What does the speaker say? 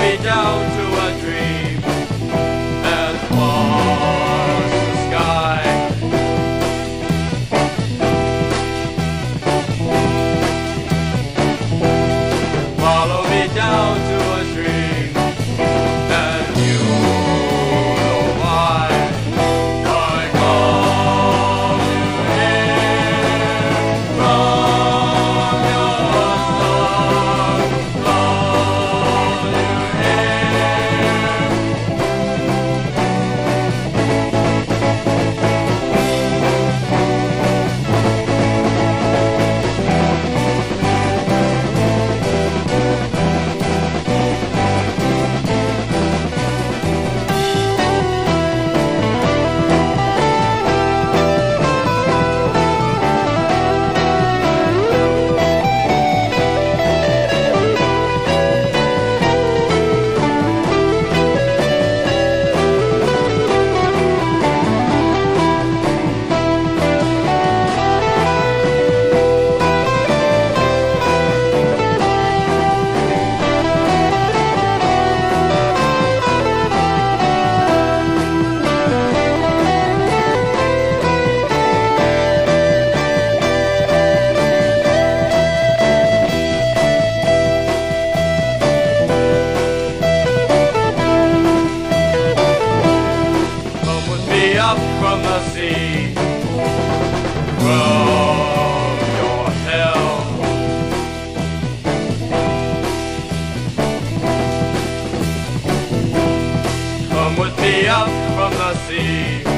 me down to a dream as far as the sky. Follow me down to up from the sea. Grow yourself. Come with me up from the sea.